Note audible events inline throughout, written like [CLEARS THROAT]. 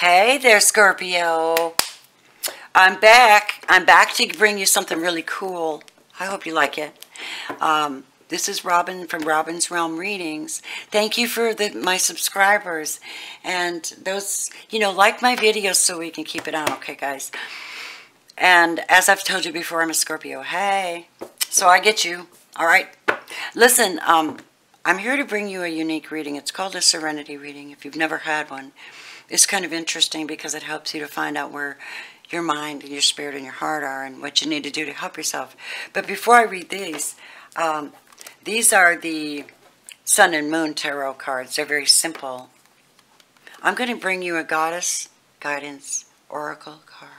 Hey there, Scorpio. I'm back. I'm back to bring you something really cool. I hope you like it. Um, this is Robin from Robin's Realm Readings. Thank you for the, my subscribers. And those, you know, like my videos so we can keep it on, okay, guys? And as I've told you before, I'm a Scorpio. Hey. So I get you. All right. Listen, um, I'm here to bring you a unique reading. It's called a Serenity reading if you've never had one. It's kind of interesting because it helps you to find out where your mind and your spirit and your heart are and what you need to do to help yourself. But before I read these, um, these are the Sun and Moon Tarot cards. They're very simple. I'm going to bring you a Goddess Guidance Oracle card.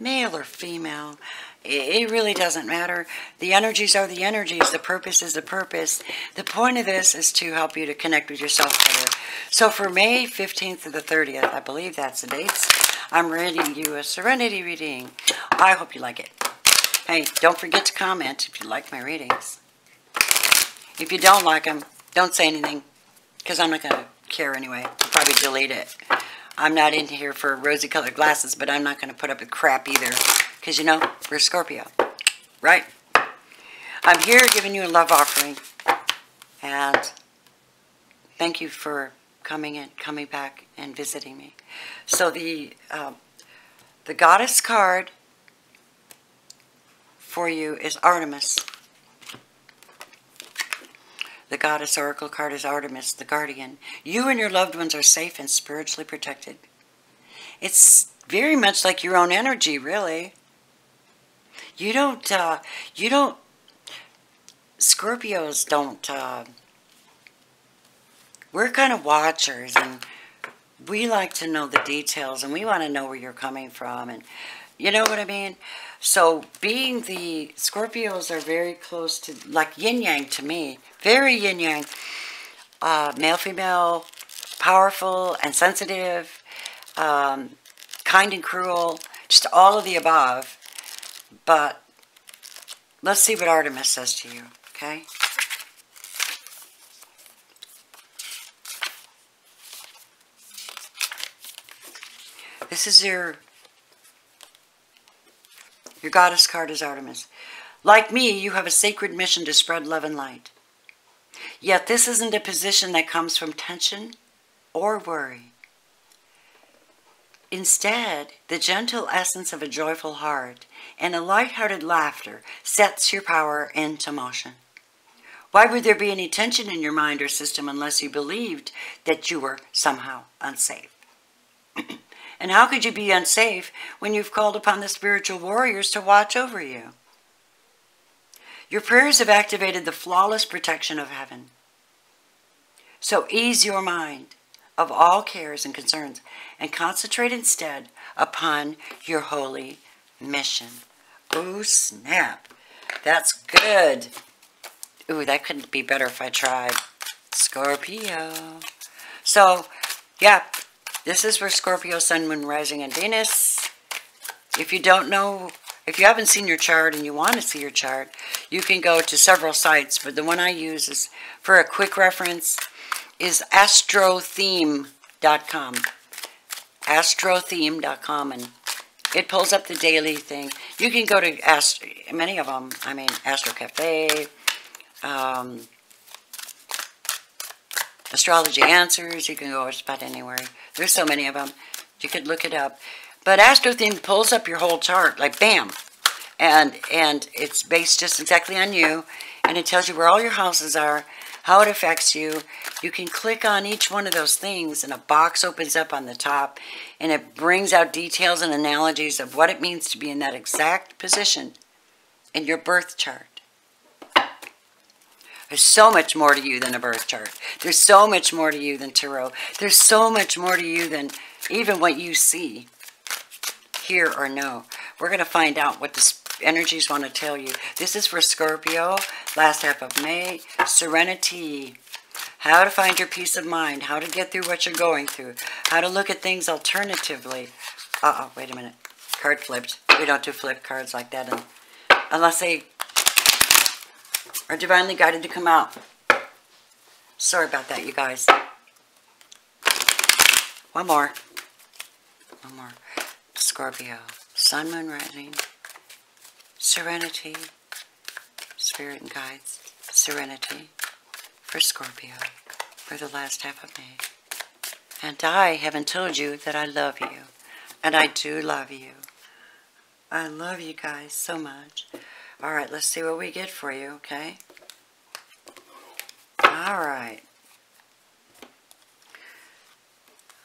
Male or female, it really doesn't matter. The energies are the energies. The purpose is the purpose. The point of this is to help you to connect with yourself better. So for May 15th to the 30th, I believe that's the dates, I'm reading you a Serenity reading. I hope you like it. Hey, don't forget to comment if you like my readings. If you don't like them, don't say anything, because I'm not going to care anyway. I'll probably delete it. I'm not in here for rosy-colored glasses, but I'm not going to put up with crap either, because, you know, we're Scorpio, right? I'm here giving you a love offering, and thank you for coming in, coming back and visiting me. So the uh, the goddess card for you is Artemis. The goddess oracle card is Artemis, the guardian. You and your loved ones are safe and spiritually protected. It's very much like your own energy, really. You don't, uh, you don't, Scorpios don't, uh, we're kind of watchers and we like to know the details and we want to know where you're coming from and you know what I mean? So being the Scorpios are very close to like yin yang to me. Very yin yang. Uh, male, female, powerful and sensitive, um, kind and cruel, just all of the above. But let's see what Artemis says to you, okay? This is your your goddess card is Artemis. Like me, you have a sacred mission to spread love and light. Yet this isn't a position that comes from tension or worry. Instead, the gentle essence of a joyful heart and a light-hearted laughter sets your power into motion. Why would there be any tension in your mind or system unless you believed that you were somehow unsafe? [CLEARS THROAT] And how could you be unsafe when you've called upon the spiritual warriors to watch over you? Your prayers have activated the flawless protection of heaven. So ease your mind of all cares and concerns and concentrate instead upon your holy mission. Ooh, snap. That's good. Ooh, that couldn't be better if I tried. Scorpio. So, yeah, this is for Scorpio, Sun, Moon, Rising, and Venus. If you don't know, if you haven't seen your chart and you want to see your chart, you can go to several sites, but the one I use is, for a quick reference, is astrotheme.com. Astrotheme.com, and it pulls up the daily thing. You can go to Ast many of them, I mean, Astro Cafe, um, Astrology Answers, you can go about anywhere. There's so many of them. You could look it up. But AstroTheme pulls up your whole chart, like bam. And, and it's based just exactly on you. And it tells you where all your houses are, how it affects you. You can click on each one of those things and a box opens up on the top and it brings out details and analogies of what it means to be in that exact position in your birth chart. There's so much more to you than a birth chart. There's so much more to you than tarot. There's so much more to you than even what you see, hear or know. We're going to find out what the energies want to tell you. This is for Scorpio, last half of May. Serenity. How to find your peace of mind. How to get through what you're going through. How to look at things alternatively. Uh-oh, wait a minute. Card flipped. We don't do flip cards like that unless they are divinely guided to come out. Sorry about that, you guys. One more. One more. Scorpio. Sun, Moon, Rising. Serenity. Spirit and guides. Serenity. For Scorpio. For the last half of May. And I haven't told you that I love you. And I do love you. I love you guys so much. All right, let's see what we get for you, okay? All right.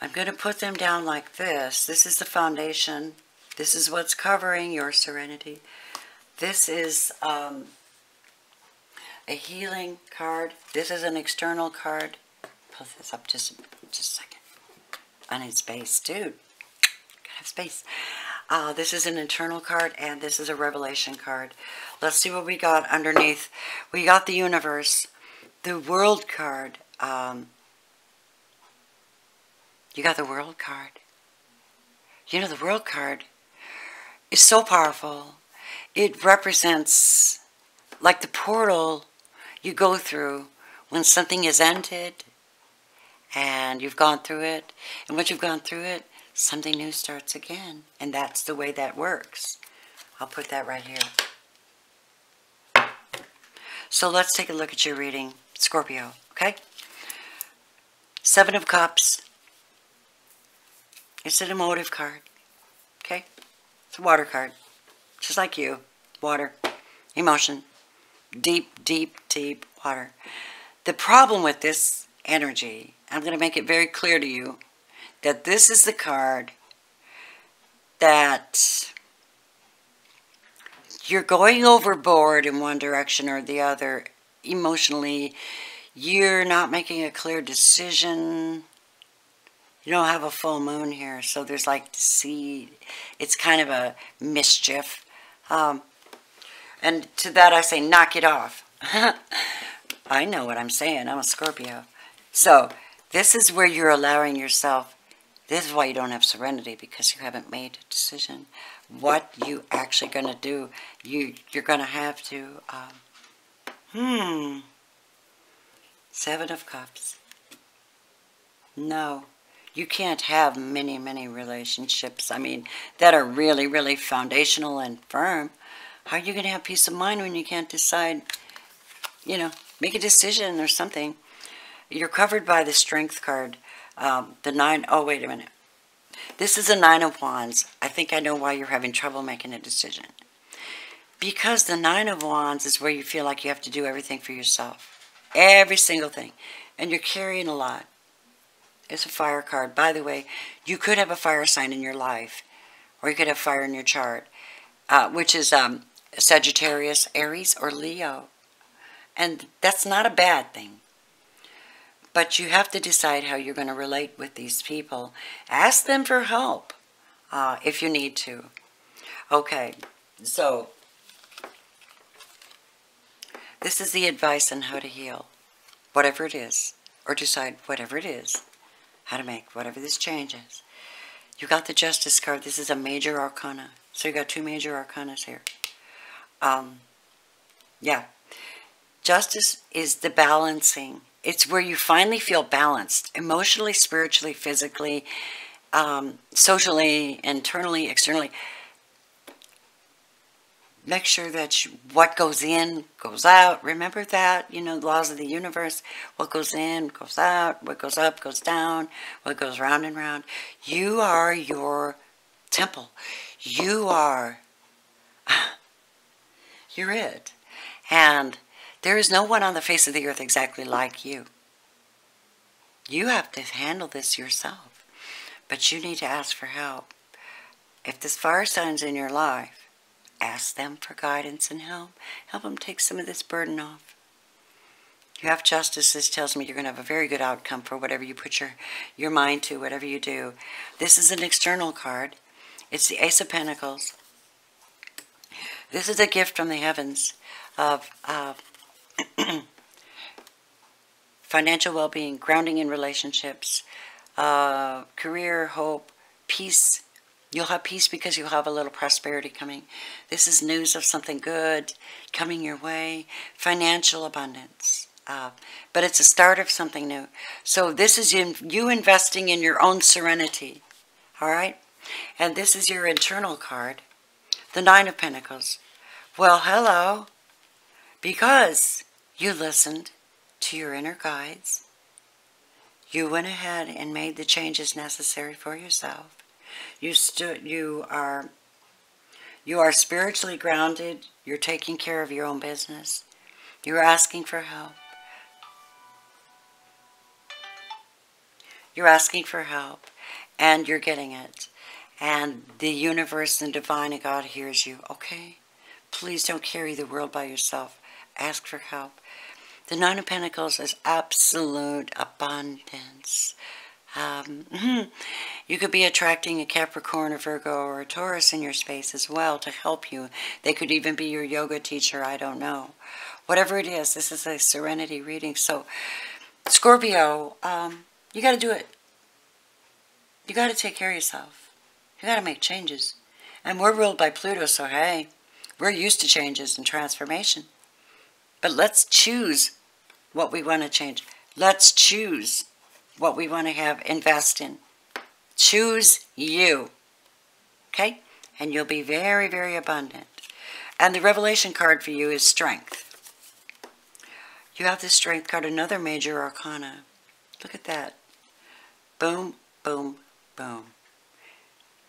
I'm going to put them down like this. This is the foundation. This is what's covering your serenity. This is um, a healing card. This is an external card. Pull this up just, just a second. I need space. Dude, gotta have space. Uh, this is an internal card, and this is a revelation card. Let's see what we got underneath. We got the universe, the world card. Um, you got the world card. You know, the world card is so powerful. It represents like the portal you go through when something is ended and you've gone through it. And once you've gone through it, something new starts again. And that's the way that works. I'll put that right here. So let's take a look at your reading, Scorpio, okay? Seven of Cups. It's an emotive card, okay? It's a water card, just like you. Water, emotion, deep, deep, deep water. The problem with this energy, I'm going to make it very clear to you, that this is the card that you're going overboard in one direction or the other emotionally. You're not making a clear decision. You don't have a full moon here, so there's like deceit. It's kind of a mischief. Um, and to that I say, knock it off. [LAUGHS] I know what I'm saying. I'm a Scorpio. So, this is where you're allowing yourself this is why you don't have serenity because you haven't made a decision. What you actually going to do, you you're going to have to. Um, hmm. Seven of Cups. No, you can't have many many relationships. I mean that are really really foundational and firm. How are you going to have peace of mind when you can't decide? You know, make a decision or something. You're covered by the Strength card. Um, the nine, oh, wait a minute. This is a nine of wands. I think I know why you're having trouble making a decision. Because the nine of wands is where you feel like you have to do everything for yourself. Every single thing. And you're carrying a lot. It's a fire card. By the way, you could have a fire sign in your life. Or you could have fire in your chart. Uh, which is um, Sagittarius, Aries, or Leo. And that's not a bad thing. But you have to decide how you're going to relate with these people. Ask them for help uh, if you need to. Okay, so this is the advice on how to heal, whatever it is, or decide whatever it is, how to make whatever this changes. You got the Justice card. This is a major arcana. So you got two major arcanas here. Um, yeah. Justice is the balancing it's where you finally feel balanced emotionally, spiritually, physically, um, socially, internally, externally. Make sure that you, what goes in goes out. Remember that, you know, the laws of the universe. What goes in goes out. What goes up goes down. What goes round and round. You are your temple. You are, [SIGHS] you're it. And there is no one on the face of the earth exactly like you. You have to handle this yourself. But you need to ask for help. If this fire sign's in your life, ask them for guidance and help. Help them take some of this burden off. You have justice. This tells me you're going to have a very good outcome for whatever you put your, your mind to, whatever you do. This is an external card. It's the Ace of Pentacles. This is a gift from the heavens of, of [CLEARS THROAT] financial well-being, grounding in relationships, uh, career, hope, peace. You'll have peace because you'll have a little prosperity coming. This is news of something good coming your way. Financial abundance. Uh, but it's a start of something new. So this is in, you investing in your own serenity. All right? And this is your internal card, the Nine of Pentacles. Well, hello. Because you listened to your inner guides, you went ahead and made the changes necessary for yourself. You stood you are you are spiritually grounded, you're taking care of your own business. You're asking for help. You're asking for help and you're getting it. And the universe and divine and God hears you. Okay? Please don't carry the world by yourself. Ask for help. The Nine of Pentacles is absolute abundance. Um, [LAUGHS] you could be attracting a Capricorn, a Virgo, or a Taurus in your space as well to help you. They could even be your yoga teacher. I don't know. Whatever it is, this is a serenity reading. So, Scorpio, um, you got to do it. You got to take care of yourself. You got to make changes. And we're ruled by Pluto, so hey, we're used to changes and transformation. But let's choose what we want to change. Let's choose what we want to have invest in. Choose you. Okay? And you'll be very, very abundant. And the revelation card for you is strength. You have the strength card, another major arcana. Look at that. Boom, boom, boom.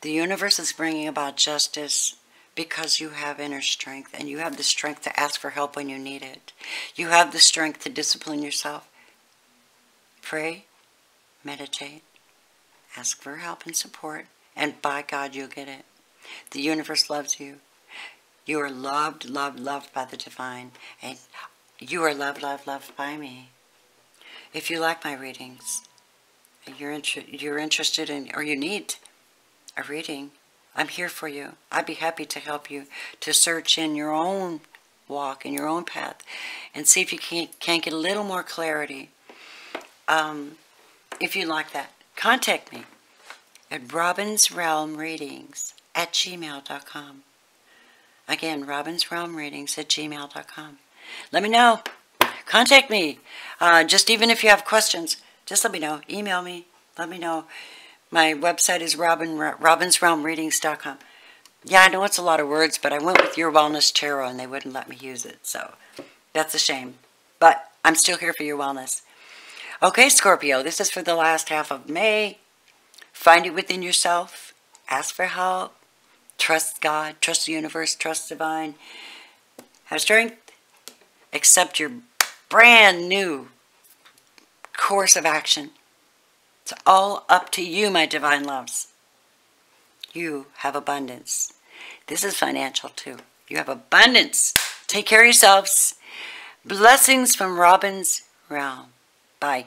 The universe is bringing about justice because you have inner strength and you have the strength to ask for help when you need it. You have the strength to discipline yourself. Pray, meditate, ask for help and support, and by God, you'll get it. The universe loves you. You are loved, loved, loved by the divine, and you are loved, loved, loved by me. If you like my readings, you're, inter you're interested in, or you need a reading, I'm here for you. I'd be happy to help you to search in your own walk, in your own path, and see if you can't, can't get a little more clarity. Um, if you like that, contact me at Robin's Realm Readings at gmail.com. Again, Robin's Realm Readings at gmail.com. Let me know. Contact me. Uh, just even if you have questions, just let me know. Email me. Let me know. My website is Robin, robinsrealmreadings.com. Yeah, I know it's a lot of words, but I went with Your Wellness Tarot and they wouldn't let me use it, so that's a shame. But I'm still here for your wellness. Okay, Scorpio, this is for the last half of May. Find it within yourself. Ask for help. Trust God. Trust the universe. Trust divine. Have strength. Accept your brand new course of action. It's all up to you, my divine loves. You have abundance. This is financial too. You have abundance. Take care of yourselves. Blessings from Robin's Realm. Bye.